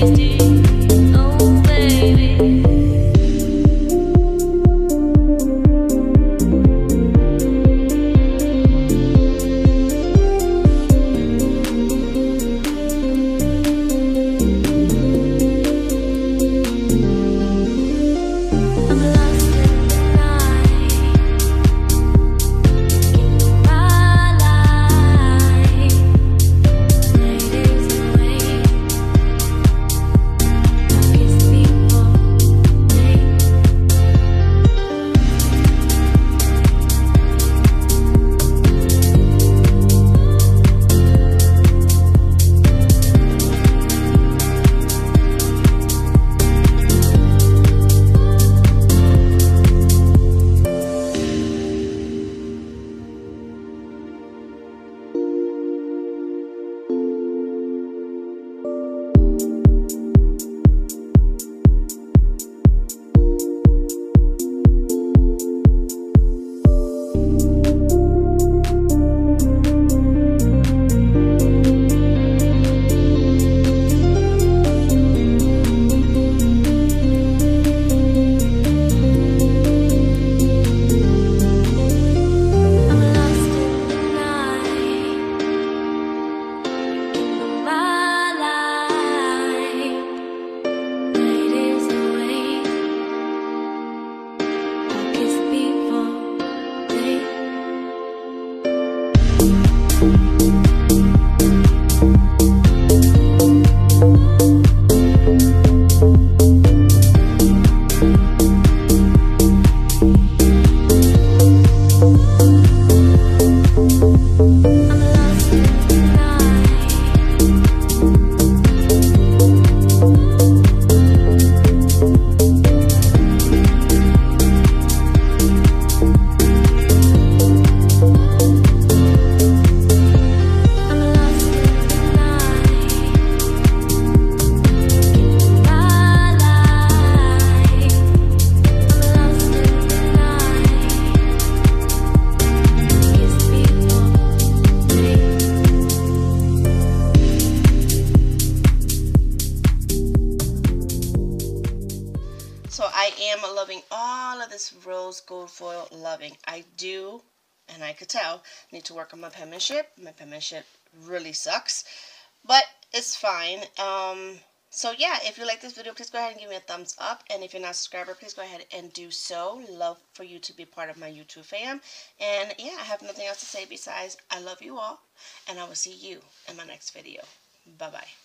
You. Rose gold foil loving. I do, and I could tell, need to work on my penmanship. My penmanship really sucks, but it's fine. Um, so yeah, if you like this video, please go ahead and give me a thumbs up. And if you're not a subscriber, please go ahead and do so. Love for you to be part of my YouTube fam. And yeah, I have nothing else to say besides I love you all. And I will see you in my next video. Bye-bye.